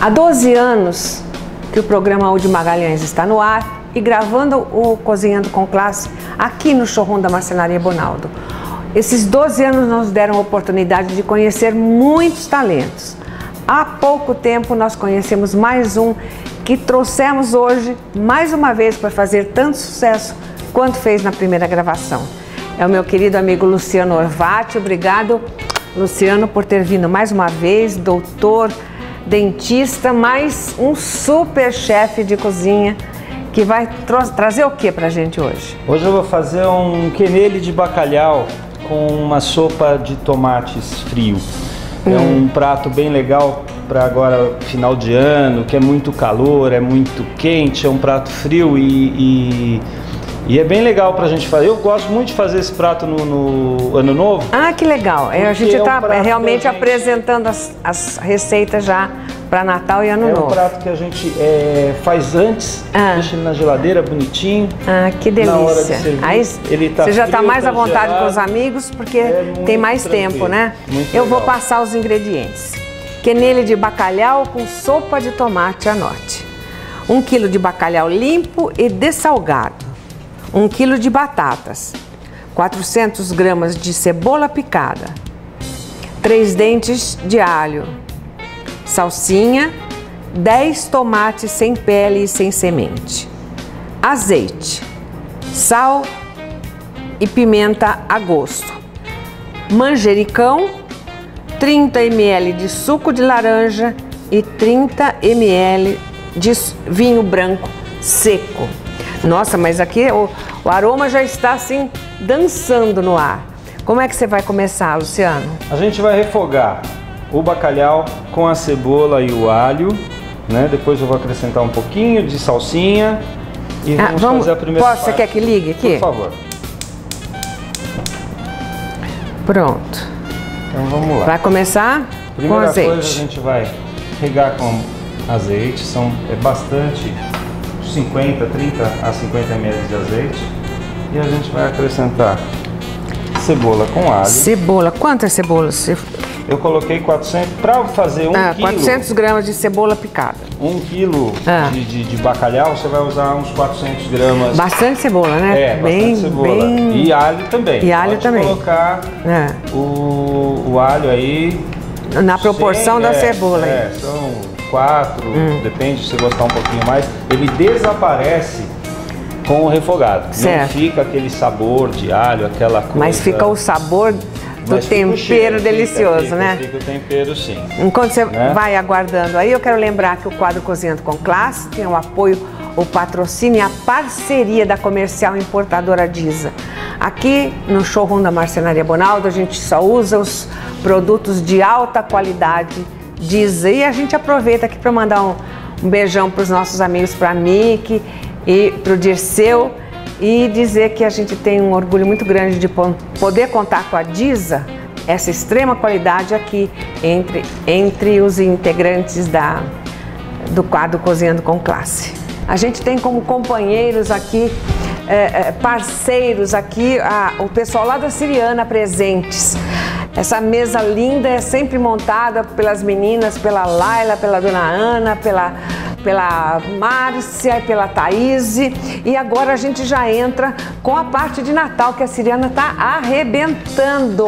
Há 12 anos que o programa Udi Magalhães está no ar e gravando o Cozinhando com Classe aqui no showroom da Marcenaria Bonaldo. Esses 12 anos nos deram a oportunidade de conhecer muitos talentos. Há pouco tempo nós conhecemos mais um que trouxemos hoje mais uma vez para fazer tanto sucesso quanto fez na primeira gravação. É o meu querido amigo Luciano Orvati. Obrigado, Luciano, por ter vindo mais uma vez, doutor, dentista, mais um super chefe de cozinha que vai tra trazer o que para a gente hoje? Hoje eu vou fazer um quenelle de bacalhau com uma sopa de tomates frio. É hum. É um prato bem legal para agora final de ano, que é muito calor, é muito quente, é um prato frio e, e e é bem legal pra gente fazer. Eu gosto muito de fazer esse prato no, no ano novo. Ah, que legal. A gente está é um realmente gente... apresentando as, as receitas já para Natal e Ano é Novo. É um prato que a gente é, faz antes, ah. deixa ele na geladeira bonitinho. Ah, que delícia. Na hora de servir, Aí ele tá você já está mais à vontade gelado. com os amigos porque é tem mais tranquilo. tempo, né? Muito Eu legal. vou passar os ingredientes. Quenelle de bacalhau com sopa de tomate, anote. Um quilo de bacalhau limpo e dessalgado 1 kg de batatas, 400 gramas de cebola picada, 3 dentes de alho, salsinha, 10 tomates sem pele e sem semente, azeite, sal e pimenta a gosto, manjericão, 30 ml de suco de laranja e 30 ml de vinho branco seco. Nossa, mas aqui o, o aroma já está assim dançando no ar. Como é que você vai começar, Luciano? A gente vai refogar o bacalhau com a cebola e o alho, né? Depois eu vou acrescentar um pouquinho de salsinha e ah, vamos, vamos, fazer a primeira posso, parte. Você quer que ligue aqui? Por favor. Pronto. Então vamos lá. Vai começar Primeira com azeite. coisa a gente vai regar com azeite, são é bastante 50, 30 a 50 ml de azeite e a gente vai acrescentar cebola com alho. Cebola, quantas cebolas? Eu coloquei 400 para fazer um ah, quilo. 400 gramas de cebola picada. Um quilo ah. de, de, de, bacalhau, você vai usar uns 400 gramas. Bastante cebola, né? É, bem, bastante cebola. Bem... E alho também. E alho Pode também. colocar é. o, o alho aí. Na proporção 100, da é, cebola. É, são quatro, hum. depende se você gostar um pouquinho mais. Ele desaparece com o refogado. Certo. Não fica aquele sabor de alho, aquela coisa. Mas fica o sabor do Mas tempero cheiro, delicioso, fica, né? Fica o tempero, sim. Enquanto você né? vai aguardando aí, eu quero lembrar que o quadro Cozinhando com Classe tem o apoio, o patrocínio e a parceria da comercial importadora Disa. Aqui no showroom da Marcenaria Bonaldo, a gente só usa os produtos de alta qualidade Disa. E a gente aproveita aqui para mandar um, um beijão para os nossos amigos, para a Mick e para o Dirceu e dizer que a gente tem um orgulho muito grande de poder contar com a Disa, essa extrema qualidade aqui entre, entre os integrantes da, do quadro Cozinhando com Classe. A gente tem como companheiros aqui, é, parceiros aqui, a, o pessoal lá da Siriana presentes. Essa mesa linda é sempre montada pelas meninas, pela Laila, pela Dona Ana, pela pela Márcia e pela Thaís. E agora a gente já entra com a parte de Natal, que a Siriana está arrebentando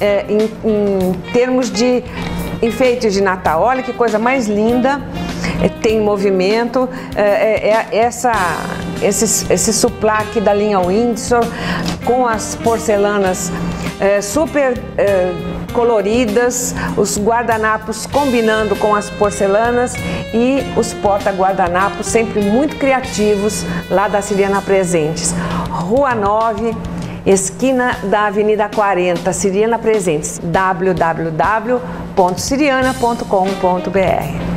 é, em, em termos de enfeites de Natal. Olha que coisa mais linda. É, tem movimento, é, é, é essa, esse, esse suplá aqui da linha Windsor com as porcelanas é, super é, coloridas, os guardanapos combinando com as porcelanas e os porta-guardanapos sempre muito criativos lá da Siriana Presentes. Rua 9, esquina da Avenida 40, Siriana Presentes, www.siriana.com.br.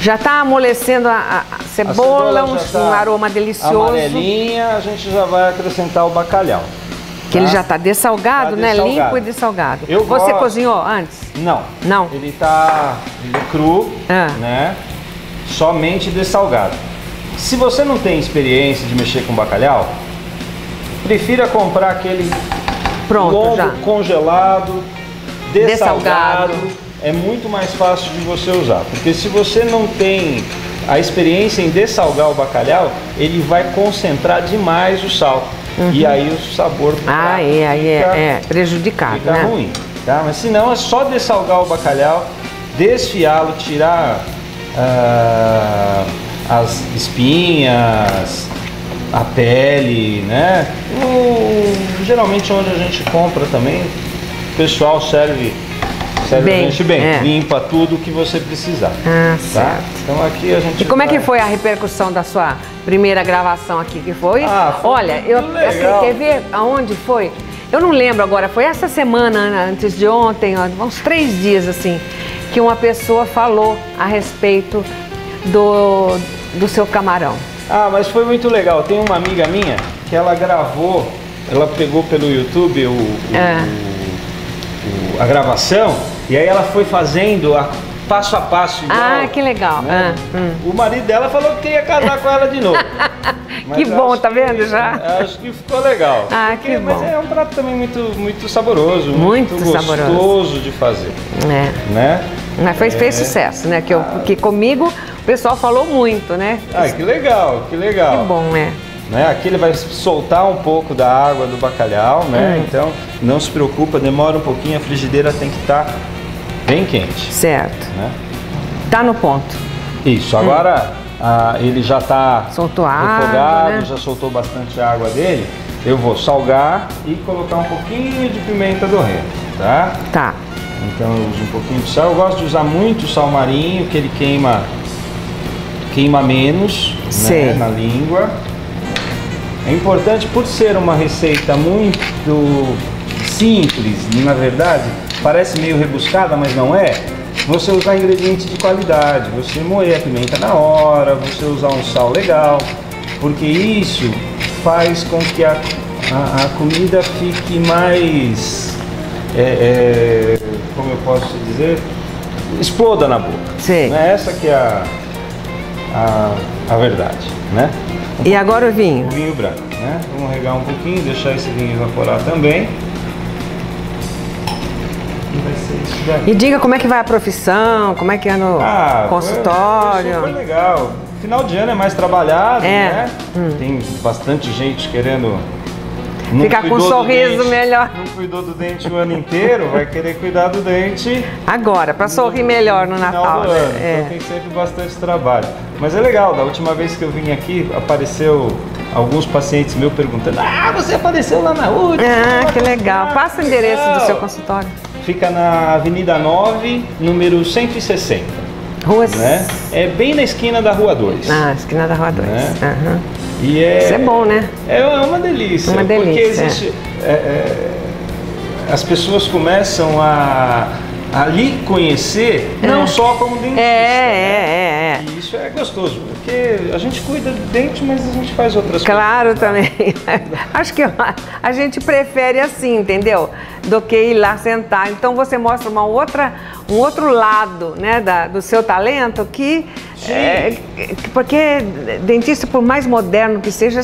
Já está amolecendo a, a cebola, a cebola um, tá aroma delicioso. Amarelinha, a gente já vai acrescentar o bacalhau. Que ele tá? já está dessalgado, tá né? Limpo e dessalgado. Eu Você gosto... cozinhou antes? Não. Não? Ele está é cru, ah. né? Somente dessalgado. Se você não tem experiência de mexer com bacalhau, prefira comprar aquele Pronto, lombo já. congelado, dessalgado, Dessalgado. É muito mais fácil de você usar. Porque se você não tem a experiência em dessalgar o bacalhau, ele vai concentrar demais o sal. E aí o sabor Ah, prato é, aí é, fica- é prejudicado, fica né? ruim, tá? Mas se não, é só dessalgar o bacalhau, desfiá-lo, tirar ah, as espinhas, a pele, né? O- geralmente onde a gente compra também, o pessoal serve, Bem, a gente bem, é. limpa tudo que você precisar. Ah, tá? certo. Então aqui a gente E como é que vai- foi a repercussão da sua primeira gravação aqui que foi? Ah, foi Olha, eu assim, quer ver aonde foi? Eu não lembro agora, foi essa semana, né, antes de ontem, ó, uns três dias assim, que uma pessoa falou a respeito do, do seu camarão. Ah, mas foi muito legal. Tem uma amiga minha que ela gravou, ela pegou pelo YouTube o, o- É. o- o- a gravação e aí ela foi fazendo a passo a passo. Igual, Ah, que legal. né? Ah, hum. O marido dela falou que queria casar com ela de novo. Mas Que bom, tá que- vendo já? eu Acho que ficou legal. Ah, Porque- que Mas bom. é um prato também muito, muito saboroso, Muito muito, saboroso. gostoso de fazer, É. né? Mas fez, fez É. sucesso, né? Que, eu, que comigo o pessoal falou muito, né? Ah, que legal, que legal. Que bom, né? né? Aqui ele vai soltar um pouco da água do bacalhau, né? Hum. Então não se preocupa, demora um pouquinho, a frigideira tem que estar bem quente, Certo. né? Tá no ponto. Isso, agora ah, ele já está Soltou refogado, né? já soltou bastante água dele. Eu vou salgar e colocar um pouquinho de pimenta do reino, tá? Tá. Então eu uso um pouquinho de sal. Eu gosto de usar muito sal marinho, que ele queima queima menos né, na língua. É importante por ser uma receita muito simples, na verdade, parece meio rebuscada, mas não é. Você usar ingredientes de qualidade, você moer a pimenta na hora, você usar um sal legal, porque isso faz com que a, a, a comida fique mais é, é, como eu posso dizer, exploda na boca. Sei. Né? Essa que é a, a, a verdade, né? E agora o vinho? O vinho branco, né? Vamos regar um pouquinho, deixar esse vinho evaporar também. E diga como é que vai a profissão, como é que é no Ah, foi- consultório. Foi super legal. Final de ano é mais trabalhado, É. né? Tem bastante gente querendo. não Ficar com um sorriso dente- melhor. Não cuidou do dente o ano inteiro, vai querer cuidar do dente Agora, para sorrir melhor no Natal. né? ano. É. Então tem sempre bastante trabalho. Mas é legal, da última vez que eu vim aqui, apareceu alguns pacientes meus perguntando: Ah, você apareceu lá na última. Ah, que legal. Passa o endereço do legal." seu consultório. Fica na Avenida 9, número 160. Rua. Né? É bem na esquina da Rua 2. Ah, esquina da Rua 2. Né? Aham. E é, Isso é bom, né? É uma delícia. Uma Porque delícia, existe. é, é, as pessoas começam a, a lhe conhecer não só como dentista. É, né? é, é, é. E isso é gostoso, porque a gente cuida do dente, mas a gente faz outras Claro também. Acho que a gente prefere assim, entendeu? Do que ir lá sentar. Então você mostra uma outra, um outro lado né, da- do seu talento que. é, que- porque dentista, por mais moderno que seja,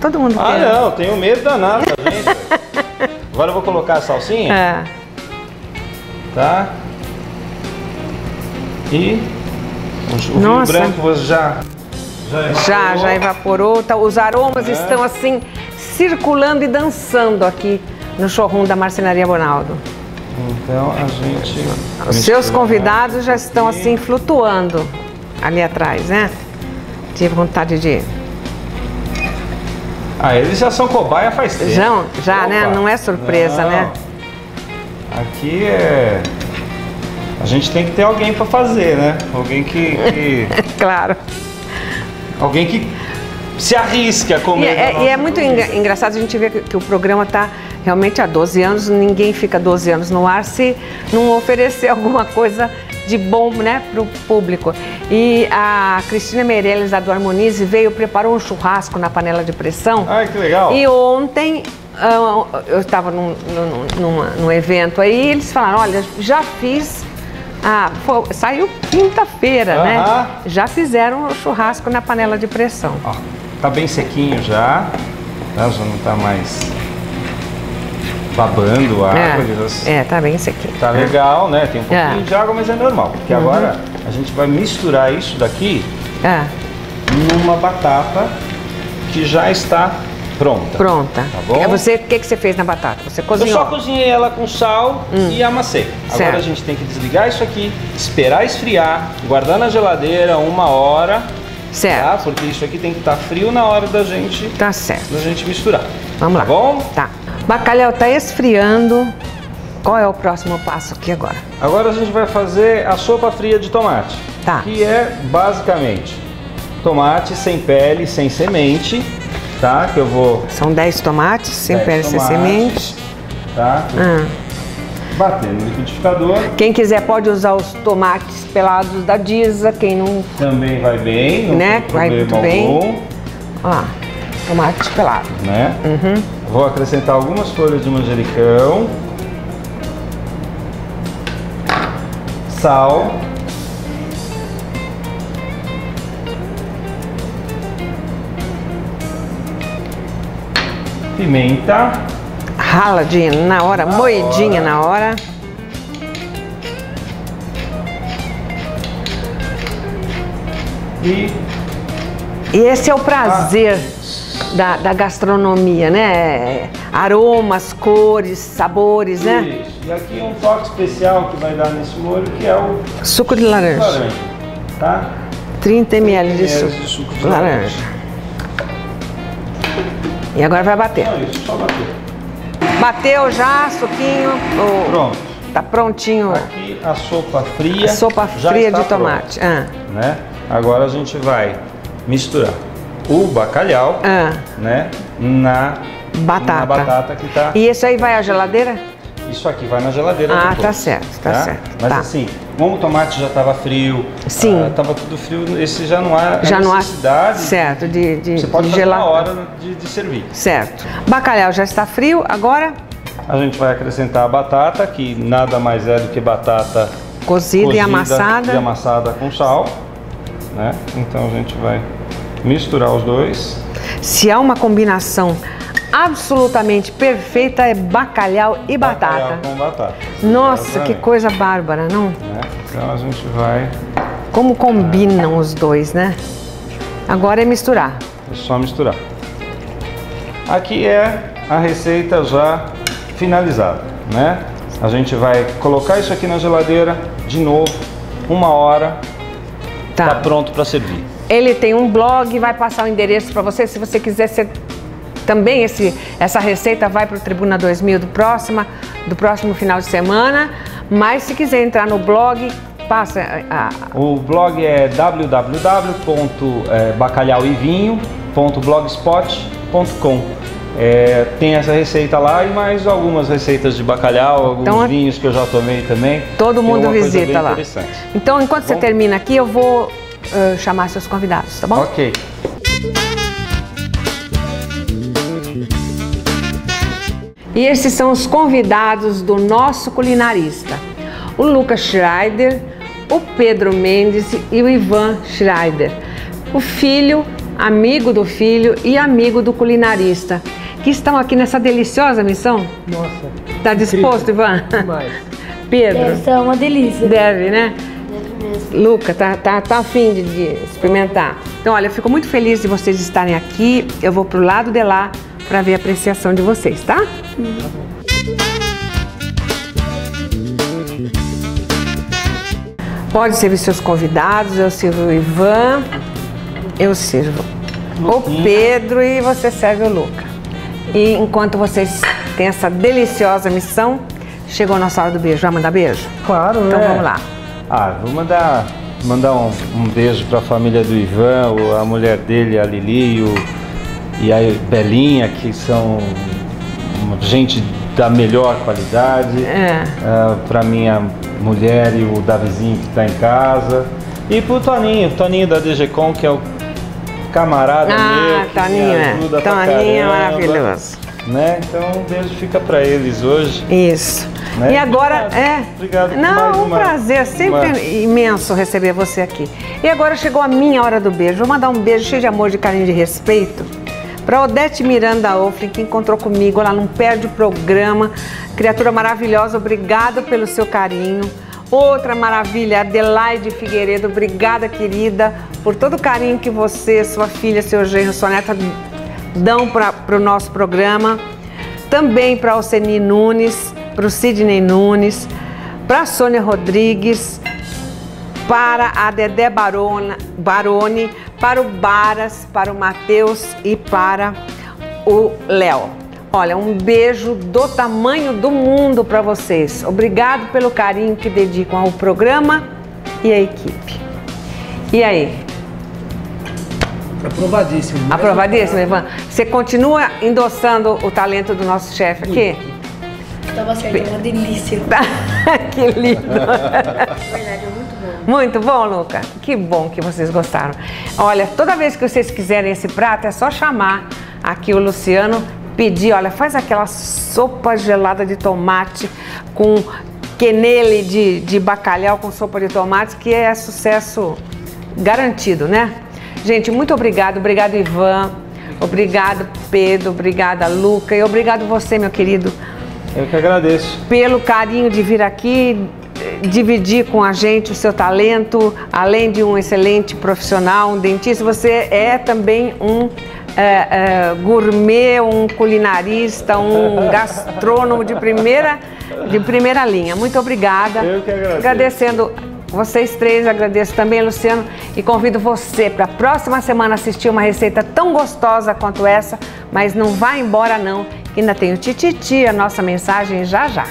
todo mundo coisas. Ah, quer. não, tenho medo danado da gente. Agora eu vou colocar a salsinha, É. tá? E o, o vinho Nossa. branco você já. Já, Já, evaporou. já evaporou. tá- os aromas É. estão assim circulando e dançando aqui no showroom da Marcenaria Bonaldo. Então a gente. Os seus mistura convidados já estão aqui. assim flutuando ali atrás, né? Tive vontade de. Ah, eles já são cobaia faz tempo. Já, já, né? Não é surpresa, Não. né? Aqui é. A gente tem que ter alguém para fazer, né? Alguém que, que- Claro. alguém que se arrisque a E comer. é, da e é muito engra- engraçado a gente ver que, que o programa está realmente há 12 anos, ninguém fica 12 anos no ar se não oferecer alguma coisa de bom né, para o público. E a Cristina Meirelles, da do Harmonize, veio, preparou um churrasco na panela de pressão. Ai, que legal. E ontem eu estava num, num, num evento aí, e eles falaram, olha, já fiz. Ah, foi- saiu quinta-feira, né? Aham. Já fizeram o churrasco na panela de pressão. Ó, tá bem sequinho já. Tá? Já não tá mais babando água. É, eles- é, tá bem aqui. Tá legal, né? Tem um pouquinho É. Uhum. de água, mas é normal. Porque agora a gente vai misturar isso daqui É, numa batata que já está pronta. pronta. Tá bom? É você, o que, que você fez na batata? Você Eu cozinhou? só cozinhei ela com sal e amassei. Agora Certo. a gente tem que desligar isso aqui, esperar esfriar, guardar na geladeira uma hora, Certo. tá? Porque isso aqui tem que estar frio na hora da gente, Tá certo. da gente misturar. Vamos lá. Tá bom? Tá. Bacalhau tá esfriando. Qual é o próximo passo aqui agora? Agora a gente vai fazer a sopa fria de tomate. Tá. Que é basicamente tomate sem pele, sem semente, tá? Que eu vou São 10 tomates, sem 10 pele, sem tomates, semente. Tá? Ah. Bater no liquidificador. Quem quiser pode usar os tomates pelados da Disa, quem não. Também vai bem, não Né? Vai muito bem. algum, Ó lá, tomate pelado. né? Uhum. Vou acrescentar algumas folhas de manjericão. Sal. Pimenta. Raladinha na hora, Na moidinha hora. na hora. E E esse é o prazer da, da gastronomia, né? Aromas, cores, sabores, né? isso. E aqui um toque especial que vai dar nesse molho, que é o Suco de laranja. laranja. Tá? 30 ml de ml suco, de suco de de laranja. E agora vai bater. Só isso, só bater. Bateu já, suquinho. Pronto. Tá prontinho Aqui a sopa fria. a sopa fria de tomate. Ah, né? Agora a gente vai misturar o bacalhau, ah, né? Na Batata. na batata que tá. E esse aí vai à geladeira? Isso aqui vai na geladeira Ah, depois, tá certo, tá certo, Mas tá. assim, como o tomate já estava frio, Sim. ah, tava tudo frio, esse já não há Já não há necessidade. certo de, de, Você pode de gelar. na hora de, de servir. Certo. Bacalhau já está frio, agora A gente vai acrescentar a batata, que nada mais é do que batata cozida, e amassada. e amassada com sal, né? Então a gente vai misturar os dois. Se há uma combinação absolutamente perfeita é bacalhau e batata. Bacalhau com batata. Nossa, que coisa bárbara, não? né? Então a gente vai Como combinam os dois, né? Agora é misturar. é só misturar. Aqui é a receita já finalizada, né? A gente vai colocar isso aqui na geladeira de novo, uma hora, Tá. tá pronto para servir. Ele tem um blog, vai passar o endereço para você. Se você quiser ser também esse, essa receita vai para o Tribuna 2000 do próxima, do próximo final de semana. Mas se quiser entrar no blog, passa a, a- O blog é www.bacalhauevinho.blogspot.com. É, tem essa receita lá e mais algumas receitas de bacalhau, alguns Então, vinhos que eu já tomei também. todo mundo visita lá. Então, enquanto você termina aqui, eu vou eh, chamar seus convidados, tá bom? Ok. E esses são os convidados do nosso culinarista: o Lucas Schreider, o Pedro Mendes e o Ivan Schreider. O filho, amigo do filho e amigo do culinarista, que estão aqui nessa deliciosa missão. Nossa, Tá disposto, Ivan? demais. Pedro? Essa é uma delícia. Deve, né? Deve mesmo. Luca, tá, tá, tá afim de, de experimentar. Então, olha, eu fico muito feliz de vocês estarem aqui. Eu vou pro lado de lá para ver a apreciação de vocês, tá? Pode servir seus convidados, eu sirvo o Ivan, eu sirvo o Pedro e você serve o Luca. E enquanto vocês têm essa deliciosa missão, chegou a nossa hora do beijo. Vai mandar beijo? Claro, Então né? vamos lá. Ah, vou mandar, mandar um, um beijo para a família do Ivan, a mulher dele, a Lili o- e a Belinha, que são gente da melhor qualidade. É. para minha mulher e o Davizinho que está em casa. E pro Toninho, Toninho da DGCom, que é o camarada meu. Ah, que Toninho, me é. ajuda pra Toninho é caramba, maravilhoso. Né? Então um beijo fica para eles hoje. Isso. Né? E agora Obrigado. é. Obrigado Não, um uma- prazer, sempre uma- imenso receber você aqui. E agora chegou a minha hora do beijo. Vou mandar um beijo cheio de amor, de carinho, de respeito Para Odete Miranda Oflin, que encontrou comigo, ela não perde o programa. Criatura maravilhosa, obrigada pelo seu carinho. Outra maravilha, Adelaide Figueiredo, obrigada querida por todo o carinho que você, sua filha, seu genro, sua neta dão para o nosso programa. Também para Alceni Nunes, para o Sidney Nunes, para Sônia Rodrigues, para a Dedé Barone, para o Baras, para o Matheus e para o Léo. Olha, um beijo do tamanho do mundo para vocês. Obrigado pelo carinho que dedicam ao programa e à equipe. E aí? Aprovadíssimo. Aprovadíssimo, Ivan. Você continua endossando o talento do nosso chefe aqui? Tava certo, é uma delícia. que lindo. muito bom. Luca. Que bom que vocês gostaram. Olha, toda vez que vocês quiserem esse prato, é só chamar aqui o Luciano pedir, olha, faz aquela sopa gelada de tomate com quenelle de, de bacalhau com sopa de tomate, que é sucesso garantido, né? Gente, muito obrigado, obrigado Ivan, obrigado Pedro, obrigada Luca e obrigado você, meu querido. Eu que agradeço. Pelo carinho de vir aqui, dividir com a gente o seu talento, além de um excelente profissional, um dentista, você é também um é, é, gourmet, um culinarista, um gastrônomo de primeira, de primeira linha. Muito obrigada. Eu que agradeço. Agradecendo vocês três, agradeço também, Luciano, e convido você para a próxima semana assistir uma receita tão gostosa quanto essa, mas não vá embora não, que ainda tem o tititi, a nossa mensagem já já.